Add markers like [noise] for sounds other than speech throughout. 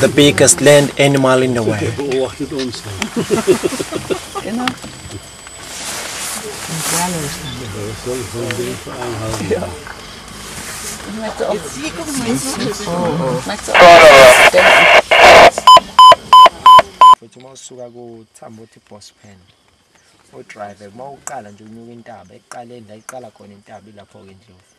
the biggest land animal in the world. [laughs] Beobachtet uns. Genau. Das soll von dem Verein halten. Ich möchte auch. Jetzt hier, guck mal, oh, auch futhi uma usuka kuthamba uthi bospan udrive uma uqala nje unyuka intaba ekuqaleni la iqala khona intaba ilapho-ke indlovu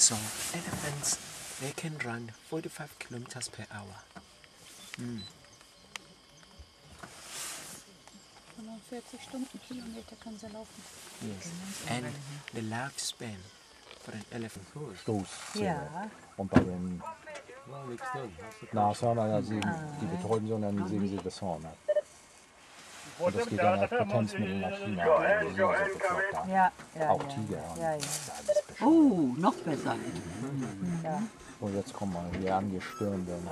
So elephants, they can run 45 kilometers per hour. 45 Stundenkilometer kann sie laufen. Yes. And the lifespan for an elephant Stoß. Ja. Und bei den Nashörnern, sägen, die betäuben sie und dann sägen sie das Horn ab. Und das geht dann als Potenzmittel nach China. Da. Ja, ja. Auch ja. Tiger. Ja, ja. Oh, noch besser. Und jetzt kommen wir hier angestürmt. Dann,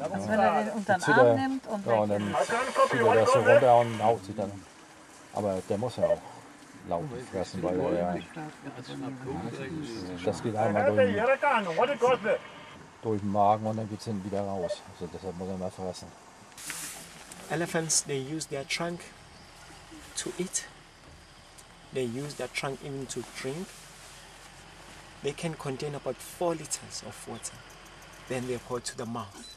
Also wenn er den unter den Arm nimmt und ja, und dann zieht er das so runter und haut sich dann. Aber der muss ja auch Laufen fressen, weil er, das geht einmal durch, durch den Magen und dann geht es hinten wieder raus. Also deshalb muss er mal fressen. Elephants, they use their trunk to eat. They use their trunk even to drink. They can contain about four liters of water. Then they pour it to the mouth.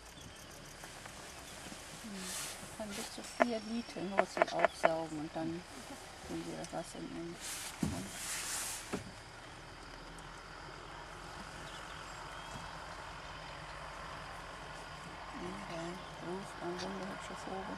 Dann wunderhübscher Vogel.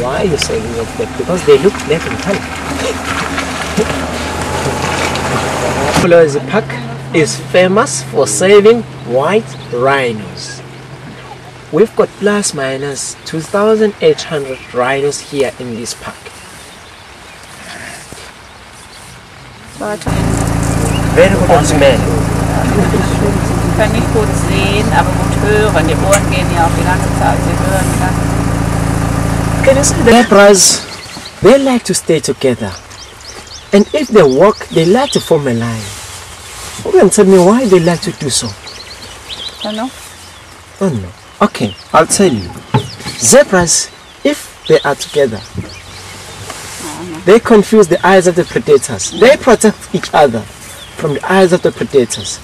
Why are you saying black? Because they look black in color. Flores Park is famous for saving white rhinos. We've got plus minus 2,800 rhinos here in this park. Very good. Sie können nicht gut sehen, aber gut hören. Die Ohren gehen ja auch die ganze Zeit. Sie hören die ganze see the zebras? They like to stay together. And if they walk, they like to form a line. Who can tell me why they like to do so? Don't know. Oh no. Okay, I'll tell you. Zebras, if they are together, they confuse the eyes of the predators. They protect each other from the eyes of the predators.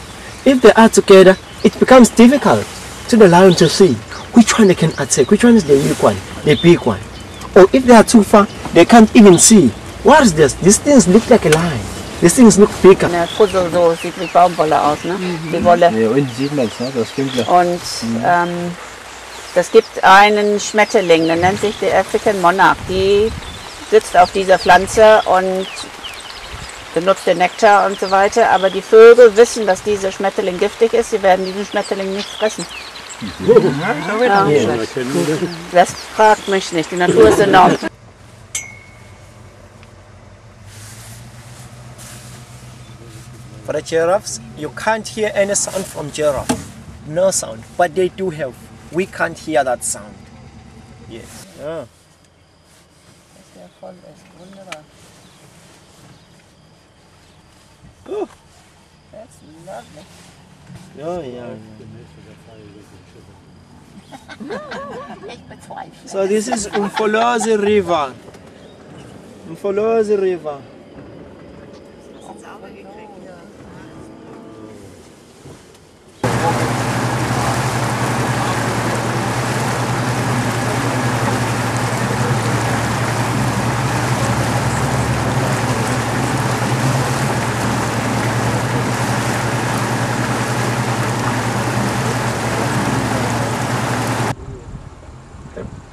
If they are together, it becomes difficult to the lion to see which one they can attack, which one is the weak one, the big one. Or if they are too far, they can't even see. What is this? These things look like a lion. These things look bigger. Eine Puzzle so sieht wie Baumwolle aus, ne? Die Wolle. Ja, unten sieht man es, ne? das Dunkle. Und ähm, es gibt einen Schmetterling, der nennt sich der African Monarch. Die sitzt auf dieser Pflanze und benutzt den Nektar und so weiter. Aber die Vögel wissen, dass dieser Schmetterling giftig ist. Sie werden diesen Schmetterling nicht fressen. Ja. Das fragt mich nicht. Die Natur ist enorm. For the giraffes, you can't hear any sound from giraffe. No sound. But they do have. We can't hear that sound. Yes. Yeah. Der voll ist. Wunderbar. Oh. That's lovely. Oh, yeah, yeah, So this is Umfolozi River. Umfolozi River.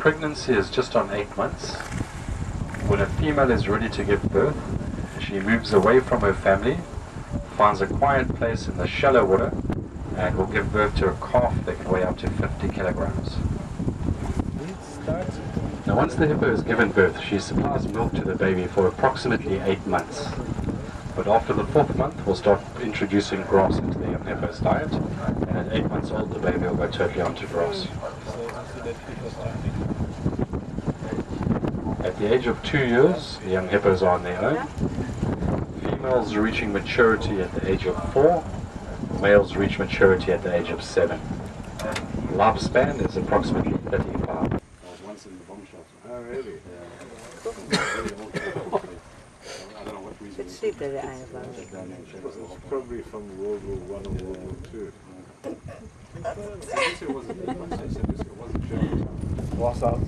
Pregnancy is just on eight months, when a female is ready to give birth, she moves away from her family, finds a quiet place in the shallow water, and will give birth to a calf that can weigh up to 50 kilograms. Now once the hippo has given birth, she supplies milk to the baby for approximately eight months. But after the fourth month, we'll start introducing grass into the young hippo's diet, and at eight months old, the baby will go totally onto grass. At the age of two years, the young hippos are on their own. Females reaching maturity at the age of four, males reach maturity at the age of seven. Lifespan is approximately 35. I was once in the bomb shelter. Oh, really? Yeah. I don't know what reason. Jetzt steht da der eine It's probably from World War One or World War Two. Was sagt